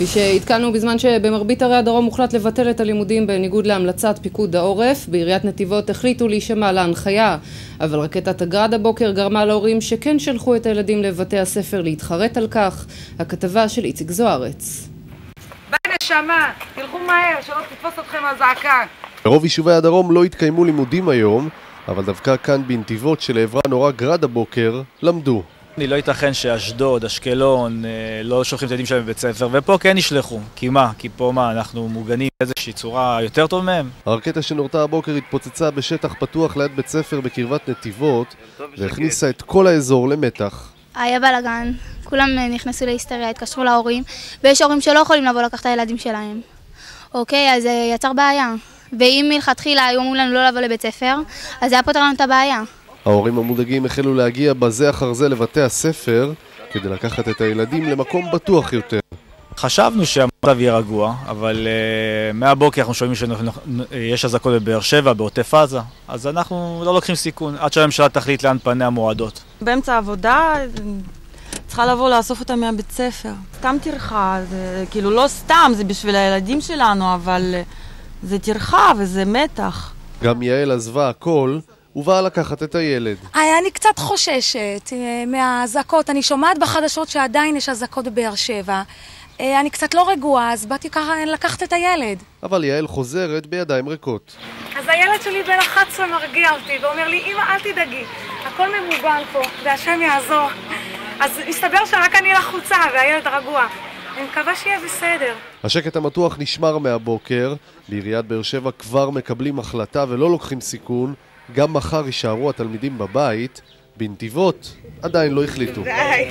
כפי שעדכנו בזמן שבמרבית ערי הדרום הוחלט לבטל את הלימודים בניגוד להמלצת פיקוד העורף, בעיריית נתיבות החליטו להישמע להנחיה, אבל רקטת הגרד הבוקר גרמה להורים שכן שלחו את הילדים לבתי הספר להתחרט על כך. הכתבה של איציק זוארץ. ביי נשמה, תלכו מהר, שלא תתפוס אתכם הזעקה. ברוב יישובי הדרום לא התקיימו לימודים היום, אבל דווקא כאן בנתיבות שלעברה נורה גרד הבוקר, למדו. לא ייתכן שאשדוד, אשקלון, אה, לא שולחים את הילדים שלהם בבית ספר, ופה כן ישלחו. כי מה? כי פה מה, אנחנו מוגנים באיזושהי צורה יותר טוב מהם? הרקטה שנורתה הבוקר התפוצצה בשטח פתוח ליד בית ספר בקרבת נתיבות, והכניסה את כל האזור למתח. היה בלאגן, כולם נכנסו להיסטריה, התקשרו להורים, ויש הורים שלא יכולים לבוא לקחת את הילדים שלהם. אוקיי, אז זה יצר בעיה. ואם מלכתחילה היו אומרים לנו לא לבוא לבית ספר, אז זה היה פותר לנו את הבעיה. ההורים המודאגים החלו להגיע בזה אחר זה לבתי הספר, כדי לקחת את הילדים למקום בטוח יותר. חשבנו שהמצב יהיה רגוע, אבל uh, מהבוקר אנחנו שומעים שיש אזעקות בבאר שבע, בעוטף עזה, אז אנחנו לא לוקחים סיכון עד שהממשלה תחליט לאן פניה מועדות. באמצע העבודה צריכה לבוא לאסוף אותה מהבית ספר. סתם טרחה, זה כאילו לא סתם, זה בשביל הילדים שלנו, אבל זה טרחה וזה מתח. גם יעל עזבה הכל ובאה לקחת את הילד. אני קצת חוששת מהאזעקות. אני שומעת בחדשות שעדיין יש אזעקות בבאר שבע. אני קצת לא רגועה, אז באתי ככה לקחת את הילד. אבל יעל חוזרת בידיים ריקות. אז הילד שלי בן 11 מרגיע אותי ואומר לי, אמא, אל תדאגי, הכל ממוגן פה, והשם יעזור. אז מסתבר שרק אני לחוצה והילד רגוע. אני מקווה שיהיה בסדר. השקט המתוח נשמר מהבוקר, בעיריית באר שבע כבר מקבלים החלטה ולא לוקחים סיכון, גם מחר יישארו התלמידים בבית, בנתיבות עדיין לא החליטו. די.